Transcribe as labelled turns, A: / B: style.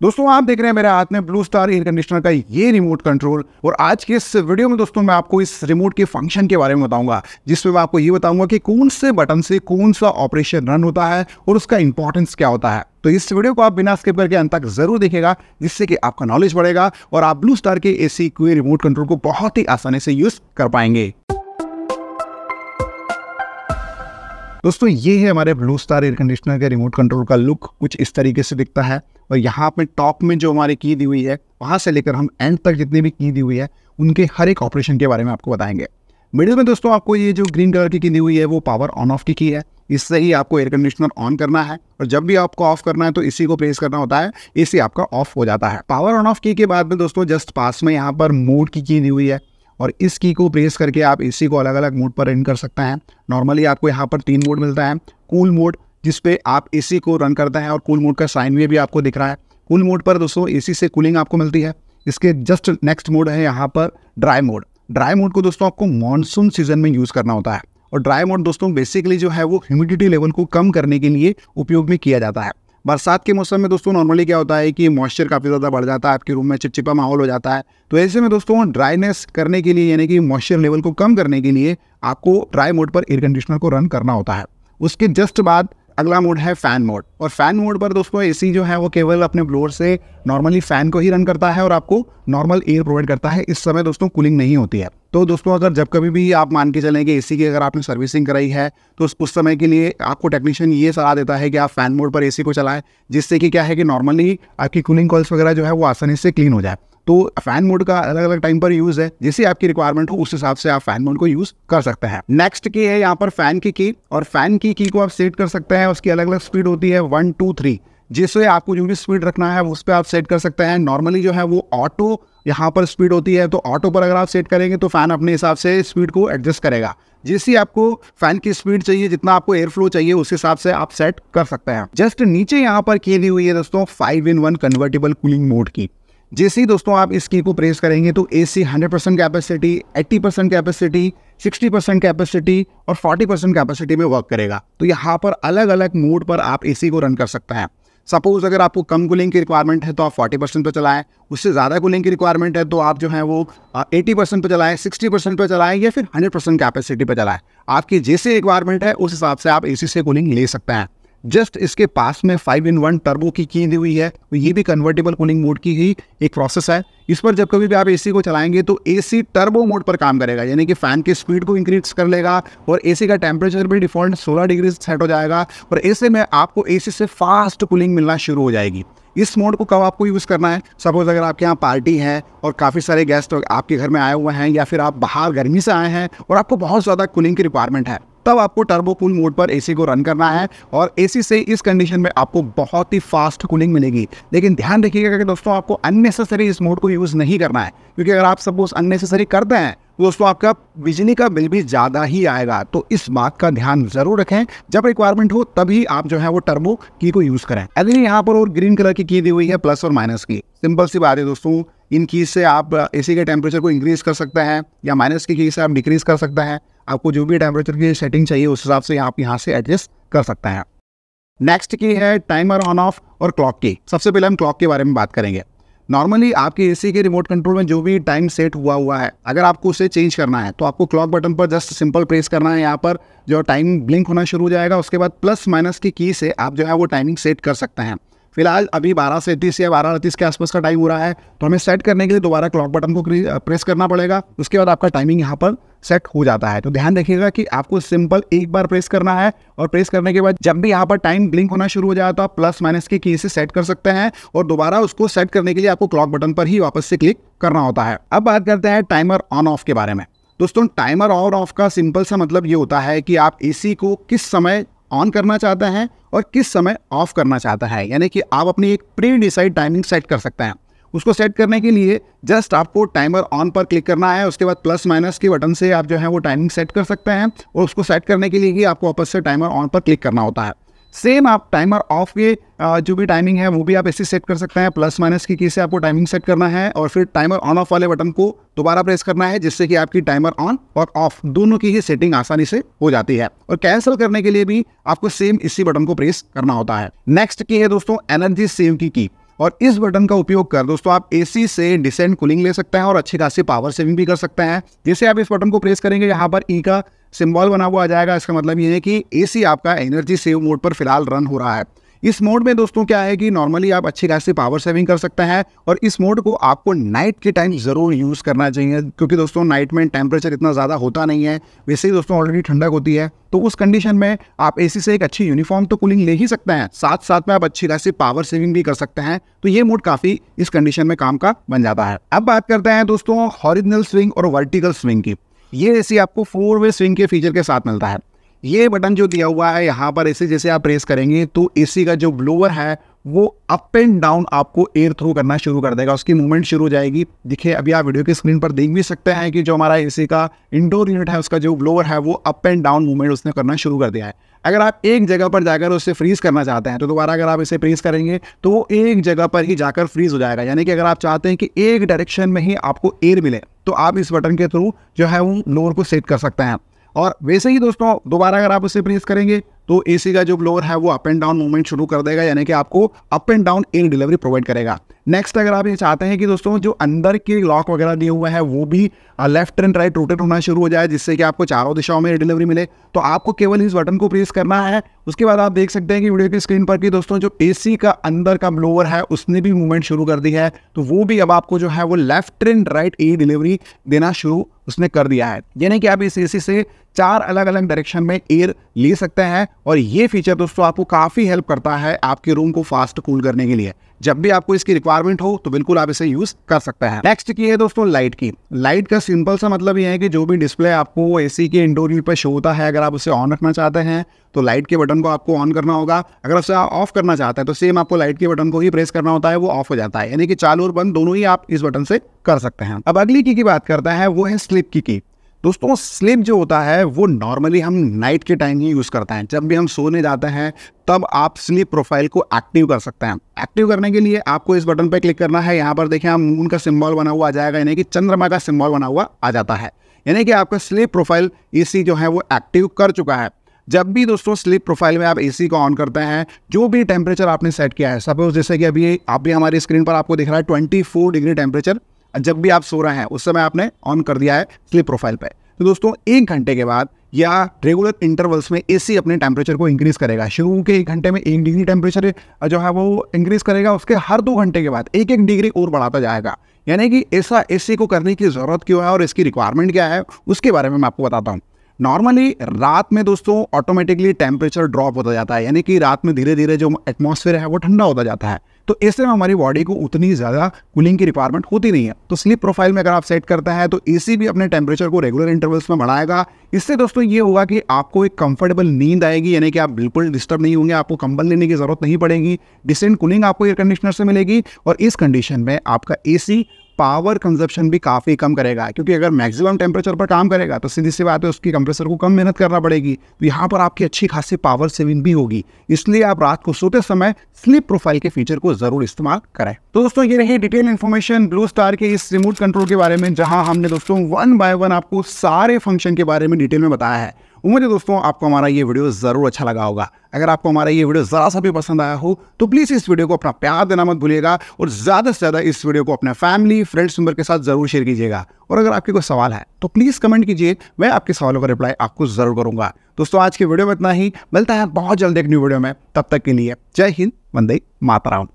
A: दोस्तों, आप देख रहे हैं मेरे हाथ में ब्लू स्टार एयर कंडीशनर का ये रिमोट कंट्रोल और आज के इस वीडियो में दोस्तों, मैं आपको इस रिमोट के फ़ंक्शन के बारे में बताऊँगा, जिसमें मैं आपको ये बताऊँगा कि कौन से बटन से कौन सा ऑपरेशन रन होता है और उसका इंपॉर्टेंस क्या होता है। तो इस वीडियो को आप बिना स्किप करके अंत तक ज़रूर देखेगा जिससे कि आपका नॉलेज बढ़ेगा और आप ब्लू स्टार के एसी क्यू रिमोट कंट्रोल को बहुत ही आसानी से यूज़ कर पाएँगे। दोस्तों, ये है हमारे ब्लू स्टार एयर कंडीशनर के रिमोट कंट्रोल का लुक कुछ इस तरीके से दिखता है। और यहाँ पे टॉप में जो हमारी की दी हुई है, वहाँ से लेकर हम एंड तक जितनी भी की दी हुई है, उनके हर एक ऑपरेशन के बारे में आपको बताएँगे। मिडिल में दोस्तों आपको ये जो ग्रीन कलर की की दी हुई है, वो पावर ऑन ऑफ़ की की है। इससे ही आपको एयर कंडीशनर ऑन करना है और जब भी आपको ऑफ़ करना है तो इसी को प्रेस करना होता है इसी आपका ऑफ़ हो जाता है। पावर ऑन ऑफ़ की के बाद में दोस्तों जस्ट पास में यहाँ पर मोड की की दी हुई है और इस की को प्रेस करके आप इसी को अलग अलग मोड पर रन कर सकते हैं। नॉर्मली आपको यहाँ पर तीन मोड मिलता है कूल मोड जिसपे आप एसी को रन करते हैं और कूल मोड का साइन वे भी आपको दिख रहा है। कूल मोड पर दोस्तों एसी से कूलिंग आपको मिलती है। इसके जस्ट नेक्स्ट मोड है यहाँ पर ड्राई मोड ड्राई मोड को दोस्तों आपको मानसून सीज़न में यूज़ करना होता है। और ड्राई मोड दोस्तों बेसिकली जो है वो ह्यूमिडिटी लेवल को कम करने के लिए उपयोग में किया जाता है। बरसात के मौसम में दोस्तों नॉर्मली क्या होता है कि मॉइस्चर काफ़ी ज़्यादा बढ़ जाता है, आपके रूम में चिपचिपा माहौल हो जाता है। तो ऐसे में दोस्तों ड्राइनेस करने के लिए यानी कि मॉइस्चर लेवल को कम करने के लिए आपको ड्राई मोड पर एयर कंडीशनर को रन करना होता है। उसके जस्ट बाद अगला मोड है फ़ैन मोड और फ़ैन मोड पर दोस्तों एसी जो है वो केवल अपने ब्लोअर से नॉर्मली फ़ैन को ही रन करता है और आपको नॉर्मल एयर प्रोवाइड करता है। इस समय दोस्तों कूलिंग नहीं होती है। तो दोस्तों, अगर जब कभी भी आप मान के चलें कि एसी की अगर आपने सर्विसिंग कराई है तो उस समय के लिए आपको टेक्नीशियन ये सलाह देता है कि आप फ़ैन मोड पर एसी को चलाएँ, जिससे कि क्या है कि नॉर्मली आपकी कूलिंग कॉल्स वगैरह जो है वो आसानी से क्लीन हो जाए। तो फ़ैन मोड का अलग अलग टाइम पर यूज़ है। जैसे आपकी रिक्वायरमेंट हो, उस हिसाब से आप फ़ैन मोड को यूज़ कर सकते हैं। नेक्स्ट की है यहाँ पर फ़ैन की की और फ़ैन की की को आप सेट कर सकते हैं। उसकी अलग अलग स्पीड होती है वन टू थ्री जिससे आपको जो भी स्पीड रखना है, उस पर आप सेट कर सकते हैं। नॉर्मली जो है वो ऑटो यहाँ पर स्पीड होती है तो ऑटो पर अगर आप सेट करेंगे तो फ़ैन अपने हिसाब से स्पीड को एडजस्ट करेगा। जिससे आपको फ़ैन की स्पीड चाहिए, जितना आपको एयर फ्लो चाहिए, उस हिसाब से आप सेट कर सकते हैं। जस्ट नीचे यहाँ पर दी हुई है दोस्तों five in one convertible cooling mode की। जैसे ही दोस्तों आप इस की को प्रेस करेंगे तो A C hundred percent capacity eighty percent capacity sixty percent capacity और फोर्टी परसेंट कैपेसिटी में वर्क करेगा। तो यहाँ पर अलग अलग मोड पर आप एसी को रन कर सकते हैं। सपोज़ अगर आपको कम कूलिंग की रिक्वायरमेंट है तो आप फोर्टी परसेंट पर चलाएँ। उससे ज़्यादा कूलिंग की रिक्वायरमेंट है तो आप जो है वो एटी परसेंट पर चलाएँ सिक्सटी परसेंट पर चलाएँ या फिर हंड्रेड परसेंट कैपेसिटी पर चलाएँ। आपकी जैसे रिक्वायरमेंट है, उस हिसाब से आप एसी से कूलिंग ले सकते हैं। जस्ट इसके पास में फाइव इन वन टर्बो की की दी हुई है तो ये भी कन्वर्टेबल कूलिंग मोड की ही एक प्रोसेस है। इस पर जब कभी भी आप एसी को चलाएँगे तो एसी टर्बो मोड पर काम करेगा, यानी कि फ़ैन की स्पीड को इंक्रीज कर लेगा और एसी का टेम्परेचर भी डिफ़ॉल्ट 16 डिग्री सेट हो जाएगा और ऐसे में आपको एसी से फास्ट कूलिंग मिलना शुरू हो जाएगी। इस मोड को कब आपको यूज़ करना है? सपोज़ अगर आपके यहाँ पार्टी है और काफ़ी सारे गेस्ट आपके घर में आए हुए हैं या फिर आप बाहर गर्मी से आए हैं और आपको बहुत ज़्यादा कूलिंग की रिक्वायरमेंट है तब आपको टर्बो कूल मोड पर एसी को रन करना है और एसी से इस कंडीशन में आपको बहुत ही फास्ट कूलिंग मिलेगी। लेकिन ध्यान रखिएगा कि दोस्तों, आपको अननेसेसरी इस मोड को यूज़ नहीं करना है। क्योंकि अगर आप सपोज़ अननेसेसरी करते हैं दोस्तों, आपका बिजली का बिल भी ज़्यादा ही आएगा। तो इस बात का ध्यान ज़रूर रखें। जब रिक्वायरमेंट हो, तभी आप जो है वो टर्बो की को यूज़ करें। अगर यहाँ पर और ग्रीन कलर की की दी हुई है प्लस और माइनस की। सिंपल सी बात है दोस्तों, इन की से आप एसी के टेम्परेचर को इंक्रीज कर सकते हैं या माइनस की की से आप डिक्रीज कर सकते हैं। आपको जो भी टेम्परेचर की सेटिंग चाहिए, उस हिसाब से आप यहाँ से एडजस्ट कर सकते हैं। नेक्स्ट की है टाइमर ऑन ऑफ़ और क्लॉक की। सबसे पहले हम क्लॉक के बारे में बात करेंगे। नॉर्मली आपके एसी के रिमोट कंट्रोल में जो भी टाइम सेट हुआ हुआ है, अगर आपको उसे चेंज करना है तो आपको क्लॉक बटन पर जस्ट सिंपल प्रेस करना है। यहाँ पर जो टाइम ब्लिंक होना शुरू हो जाएगा, उसके बाद प्लस माइनस की की से आप जो है वो टाइमिंग सेट कर सकते हैं। फ़िलहाल अभी बारह से तीस या बारह अड़तीस के आसपास का टाइम हो रहा है तो हमें सेट करने के लिए दोबारा क्लॉक बटन को प्रेस करना पड़ेगा। उसके बाद आपका टाइमिंग यहाँ पर सेट हो जाता है। तो ध्यान रखिएगा कि आपको सिंपल एक बार प्रेस करना है और प्रेस करने के बाद जब भी यहाँ पर टाइम ब्लिंक होना शुरू हो जाए तो आप प्लस माइनस की की से सेट कर सकते हैं और दोबारा उसको सेट करने के लिए आपको क्लॉक बटन पर ही वापस से क्लिक करना होता है। अब बात करते हैं टाइमर ऑन ऑफ़ के बारे में। दोस्तों टाइमर ऑन ऑफ़ का सिंपल सा मतलब ये होता है कि आप एसी को किस समय ऑन करना चाहते हैं और किस समय ऑफ़ करना चाहता है? यानी कि आप अपनी एक प्री डिसाइड टाइमिंग सेट कर सकते हैं। उसको सेट करने के लिए जस्ट आपको टाइमर ऑन पर क्लिक करना है, उसके बाद प्लस माइनस के बटन से आप जो है वो टाइमिंग सेट कर सकते हैं और उसको सेट करने के लिए ही आपको वापस से टाइमर ऑन पर क्लिक करना होता है। सेम आप टाइमर ऑफ़ के जो भी टाइमिंग है, वो भी आप ऐसे सेट कर सकते हैं। प्लस माइनस की से आपको टाइमिंग सेट करना है और फिर टाइमर ऑन ऑफ़ वाले बटन को दोबारा प्रेस करना है, जिससे कि आपकी टाइमर ऑन और ऑफ़ दोनों की ही सेटिंग आसानी से हो जाती है। और कैंसिल करने के लिए भी आपको सेम इसी बटन को प्रेस करना होता है। नेक्स्ट की है दोस्तों एनर्जी सेव की की और इस बटन का उपयोग कर दोस्तों आप एसी से डिसेंट कूलिंग ले सकते हैं और अच्छी खासी पावर सेविंग भी कर सकते हैं। जैसे आप इस बटन को प्रेस करेंगे, यहाँ पर ई का सिंबल बना हुआ आ जाएगा। इसका मतलब ये है कि एसी आपका एनर्जी सेव मोड पर फ़िलहाल रन हो रहा है। इस मोड में दोस्तों क्या है कि नॉर्मली आप अच्छी खासी पावर सेविंग कर सकते हैं और इस मोड को आपको नाइट के टाइम ज़रूर यूज़ करना चाहिए, क्योंकि दोस्तों नाइट में टेम्परेचर इतना ज़्यादा होता नहीं है। वैसे ही दोस्तों ऑलरेडी ठंडक होती है तो उस कंडीशन में आप एसी से एक अच्छी यूनिफॉर्म तो कूलिंग ले ही सकते हैं। साथ साथ में आप अच्छी खासी पावर सेविंग भी कर सकते हैं तो ये मोड काफ़ी इस कंडीशन में काम का बन जाता है। अब बात करते हैं दोस्तों हॉरिजनल स्विंग और वर्टिकल स्विंग की। ये एसी आपको फोर वे स्विंग के फीचर के साथ मिलता है। ये बटन जो दिया हुआ है, यहाँ पर ऐसे जैसे आप प्रेस करेंगे तो एसी का जो ब्लोअर है, वो अप एंड डाउन आपको एयर थ्रू करना शुरू कर देगा। उसकी मूवमेंट शुरू हो जाएगी। देखिए, अभी आप वीडियो की स्क्रीन पर देख भी सकते हैं कि जो हमारा एसी का इंडोर यूनिट है, उसका जो ब्लोअर है, वो अप एंड डाउन मूवमेंट उसने करना शुरू कर दिया है। अगर आप एक जगह पर जाकर उससे फ्रीज करना चाहते हैं तो दोबारा अगर आप इसे प्रेस करेंगे तो वो एक जगह पर ही जाकर फ्रीज हो जाएगा। यानी कि अगर आप चाहते हैं कि एक डायरेक्शन में ही आपको एयर मिले तो आप इस बटन के थ्रू जो है वो लोअर को सेट कर सकते हैं। और वैसे ही दोस्तों, दोबारा अगर आप उसे प्रेस करेंगे तो एसी का जो ब्लोअर है वो अप एंड डाउन मूवमेंट शुरू कर देगा, यानी कि आपको up and down air delivery provide करेगा। नेक्स्ट अगर आप ये चाहते हैं कि दोस्तों जो अंदर के लॉक वगैरह दिए हुए हैं, वो भी लेफ़्ट एंड राइट रोटेट होना शुरू हो जाए, जिससे कि आपको चारों दिशाओं में डिलीवरी मिले तो आपको केवल इस बटन को प्रेस करना है। उसके बाद आप देख सकते हैं कि वीडियो की स्क्रीन पर कि दोस्तों जो एसी का अंदर का ब्लोअर है, उसने भी मूवमेंट शुरू कर दी है। तो वो भी अब आपको जो है, वो left and right a delivery देना शुरू उसने कर दिया है। यानी कि आप इस एसी से चार अलग अलग डायरेक्शन में एयर ले सकते हैं, और ये फीचर दोस्तों आपको काफ़ी हेल्प करता है आपके रूम को फास्ट कूल करने के लिए। जब भी आपको इसकी रिक्वायरमेंट हो तो बिल्कुल आप इसे यूज़ कर सकते हैं। नेक्स्ट की है दोस्तों लाइट की। लाइट का सिंपल सा मतलब ये है कि जो भी डिस्प्ले आपको एसी के इंडोर यूनिट पर शो होता है अगर आप उसे ऑन रखना चाहते हैं तो लाइट के बटन को आपको ऑन करना होगा। अगर उसे ऑफ़ करना चाहते हैं तो सेम आपको लाइट के बटन को ही प्रेस करना होता है वो ऑफ़ हो जाता है। यानी कि चालू और बंद दोनों ही आप इस बटन से कर सकते हैं। अब अगली की, की बात करता है वो है स्लिप की की। दोस्तों, स्लिप जो होता है, वो नॉर्मली हम नाइट के टाइम ही यूज़ करते हैं। जब भी हम सोने जाते हैं, तब आप स्लीप प्रोफ़ाइल को एक्टिव कर सकते हैं। एक्टिव करने के लिए आपको इस बटन पर क्लिक करना है। यहाँ पर देखें आप मून का सिम्बॉल बना हुआ आ जाएगा, यानी कि चंद्रमा का सिम्बॉल बना हुआ आ जाता है। यानी कि आपका स्लीप प्रोफ़ाइल एसी जो है, वो एक्टिव कर चुका है। जब भी दोस्तों स्लीप प्रोफ़ाइल में आप एसी को ऑन करते हैं, जो भी टेम्परेचर आपने सेट किया है सपोज़ जैसे कि अभी आप भी हमारी स्क्रीन पर आपको दिख रहा है ट्वेंटी डिग्री टेम्परेचर जब भी आप सो रहे हैं, उस समय आपने ऑन कर दिया है स्लीप प्रोफ़ाइल पे। तो दोस्तों, एक घंटे के बाद या रेगुलर इंटरवल्स में एसी अपने टेम्परेचर को इंक्रीज करेगा। शुरू के एक घंटे में एक डिग्री टेम्परेचर जो है वो इंक्रीज करेगा। उसके हर दो घंटे के बाद एक एक डिग्री और बढ़ाता जाएगा। यानी कि ऐसा एसी को करने की ज़रूरत क्यों है और इसकी रिक्वायरमेंट क्या है, उसके बारे में मैं आपको बताता हूँ। नॉर्मली रात में दोस्तों ऑटोमेटिकली टेम्परेचर ड्रॉप होता जाता है। यानी कि रात में धीरे धीरे जो एटमॉस्फेयर है, वो ठंडा होता जाता है। तो इस टाइम हमारी बॉडी को उतनी ज़्यादा कूलिंग की रिक्वायरमेंट होती नहीं है। तो स्लीप प्रोफ़ाइल में अगर आप सेट करते हैं तो एसी भी अपने टेम्परेचर को रेगुलर इंटरवल्स में बढ़ाएगा। इससे दोस्तों ये होगा कि आपको एक कंफर्टेबल नींद आएगी, यानी कि आप बिल्कुल डिस्टर्ब नहीं होंगे, आपको कंबल लेने की ज़रूरत नहीं पड़ेगी। डिसेंट कूलिंग आपको एयर कंडीशनर से मिलेगी और इस कंडीशन में आपका एसी पावर कंजप्शन भी काफ़ी कम करेगा, क्योंकि अगर मैक्सिमम टेम्परेचर पर काम करेगा तो सीधी सी बात है, उसकी कंप्रेसर को कम मेहनत करना पड़ेगी। तो यहाँ पर आपकी अच्छी खासी पावर सेविंग भी होगी। इसलिए आप रात को सोते समय स्लीप प्रोफ़ाइल के फीचर को ज़रूर इस्तेमाल करें। तो दोस्तों, ये रही डिटेल इन्फॉर्मेशन ब्लू स्टार के इस रिमोट कंट्रोल के बारे में, जहाँ हमने दोस्तों वन बाय वन आपको सारे फ़ंक्शन के बारे में डिटेल में बताया है। उम्मीद है दोस्तों, आपको हमारा ये वीडियो ज़रूर अच्छा लगा होगा। अगर आपको हमारा ये वीडियो ज़रा सा भी पसंद आया हो तो प्लीज़ इस वीडियो को अपना प्यार देना मत भूलिएगा और ज़्यादा से ज़्यादा इस वीडियो को अपने फैमिली फ्रेंड्स मेंबर के साथ ज़रूर शेयर कीजिएगा। और अगर आपके कोई सवाल है तो प्लीज़ कमेंट कीजिए, मैं आपके सवालों का रिप्लाई आपको ज़रूर करूँगा। दोस्तों, आज के वीडियो में इतना ही। मिलता है बहुत जल्द एक न्यू वीडियो में। तब तक के लिए जय हिंद, वंदे मातराम।